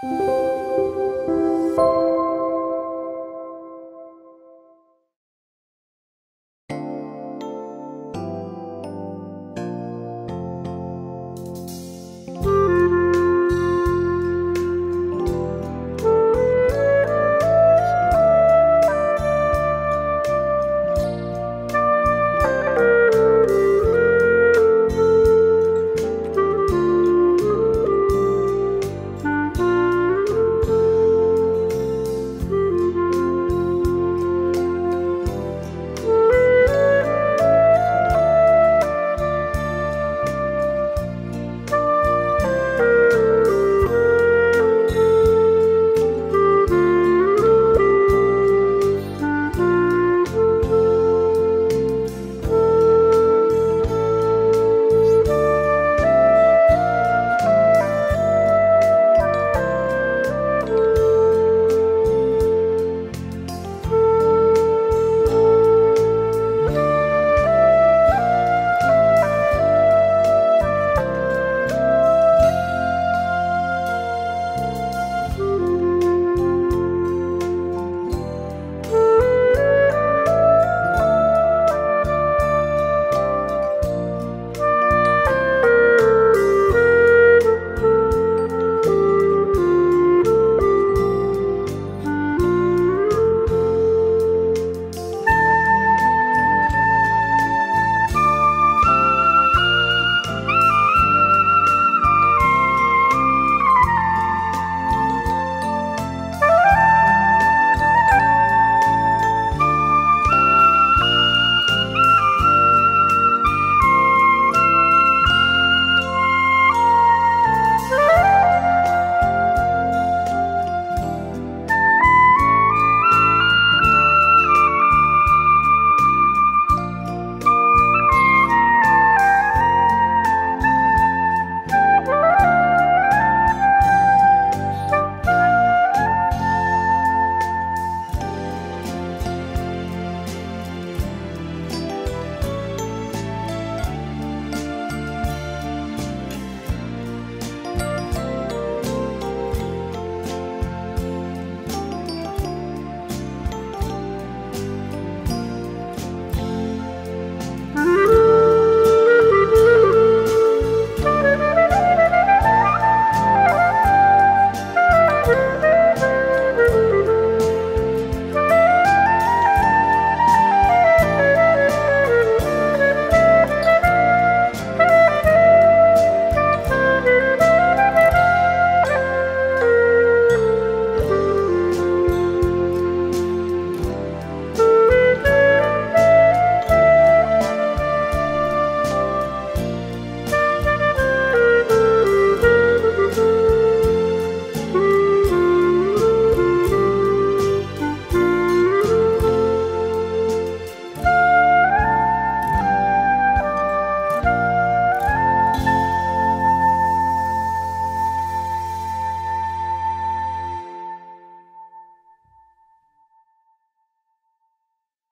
Música